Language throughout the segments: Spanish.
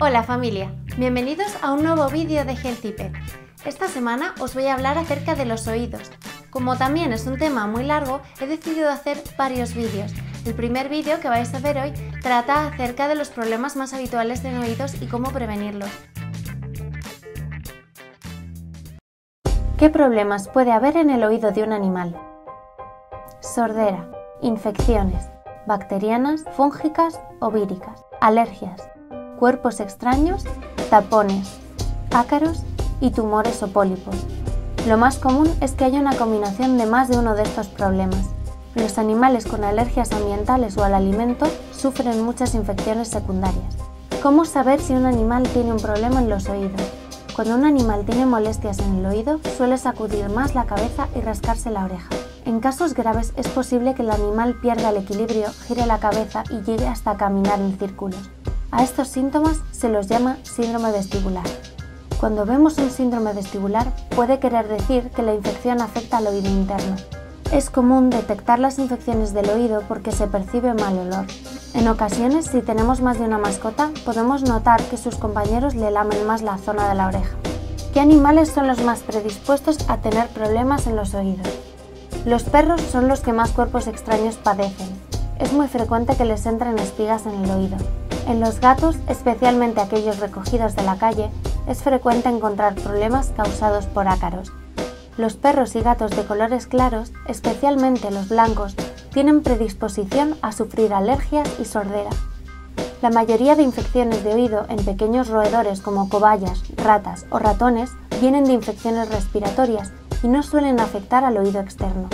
Hola familia, bienvenidos a un nuevo vídeo de Healthy. Esta semana os voy a hablar acerca de los oídos. Como también es un tema muy largo, he decidido hacer varios vídeos. El primer vídeo que vais a ver hoy trata acerca de los problemas más habituales de oídos y cómo prevenirlos. ¿Qué problemas puede haber en el oído de un animal? Sordera, infecciones, bacterianas, fúngicas o víricas, alergias, cuerpos extraños, tapones, ácaros y tumores o pólipos. Lo más común es que haya una combinación de más de uno de estos problemas. Los animales con alergias ambientales o al alimento sufren muchas infecciones secundarias. ¿Cómo saber si un animal tiene un problema en los oídos? Cuando un animal tiene molestias en el oído, suele sacudir más la cabeza y rascarse la oreja. En casos graves es posible que el animal pierda el equilibrio, gire la cabeza y llegue hasta caminar en círculos. A estos síntomas se los llama síndrome vestibular. Cuando vemos un síndrome vestibular puede querer decir que la infección afecta al oído interno. Es común detectar las infecciones del oído porque se percibe mal olor. En ocasiones, si tenemos más de una mascota, podemos notar que sus compañeros le lamen más la zona de la oreja. ¿Qué animales son los más predispuestos a tener problemas en los oídos? Los perros son los que más cuerpos extraños padecen. Es muy frecuente que les entren espigas en el oído. En los gatos, especialmente aquellos recogidos de la calle, es frecuente encontrar problemas causados por ácaros. Los perros y gatos de colores claros, especialmente los blancos, tienen predisposición a sufrir alergias y sordera. La mayoría de infecciones de oído en pequeños roedores como cobayas, ratas o ratones vienen de infecciones respiratorias y no suelen afectar al oído externo.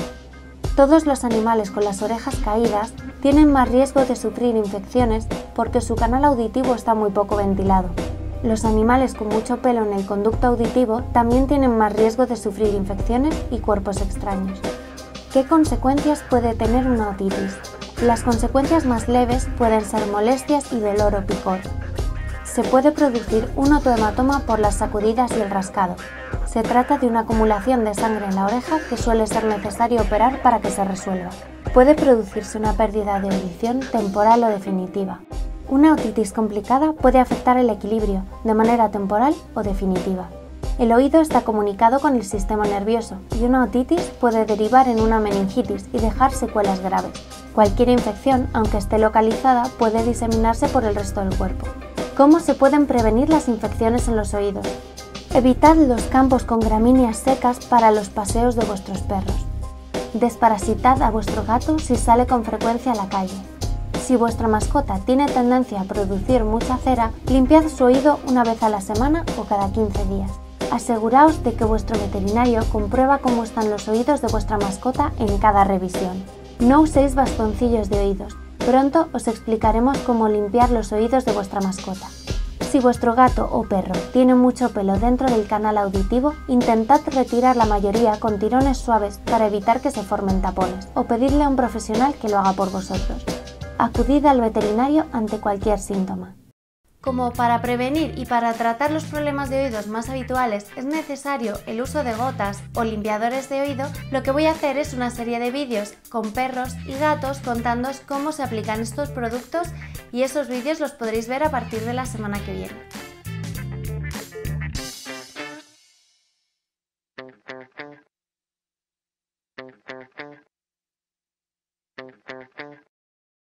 Todos los animales con las orejas caídas tienen más riesgo de sufrir infecciones porque su canal auditivo está muy poco ventilado. Los animales con mucho pelo en el conducto auditivo también tienen más riesgo de sufrir infecciones y cuerpos extraños. ¿Qué consecuencias puede tener una otitis? Las consecuencias más leves pueden ser molestias y dolor o picor. Se puede producir un otohematoma por las sacudidas y el rascado, se trata de una acumulación de sangre en la oreja que suele ser necesario operar para que se resuelva. Puede producirse una pérdida de audición temporal o definitiva. Una otitis complicada puede afectar el equilibrio de manera temporal o definitiva. El oído está comunicado con el sistema nervioso y una otitis puede derivar en una meningitis y dejar secuelas graves. Cualquier infección, aunque esté localizada, puede diseminarse por el resto del cuerpo. ¿Cómo se pueden prevenir las infecciones en los oídos? Evitad los campos con gramíneas secas para los paseos de vuestros perros. Desparasitad a vuestro gato si sale con frecuencia a la calle. Si vuestra mascota tiene tendencia a producir mucha cera, limpiad su oído una vez a la semana o cada 15 días. Aseguraos de que vuestro veterinario comprueba cómo están los oídos de vuestra mascota en cada revisión. No uséis bastoncillos de oídos. Pronto os explicaremos cómo limpiar los oídos de vuestra mascota. Si vuestro gato o perro tiene mucho pelo dentro del canal auditivo, intentad retirar la mayoría con tirones suaves para evitar que se formen tapones o pedirle a un profesional que lo haga por vosotros. Acudid al veterinario ante cualquier síntoma. Como para prevenir y para tratar los problemas de oídos más habituales es necesario el uso de gotas o limpiadores de oído, lo que voy a hacer es una serie de vídeos con perros y gatos contándoos cómo se aplican estos productos y esos vídeos los podréis ver a partir de la semana que viene.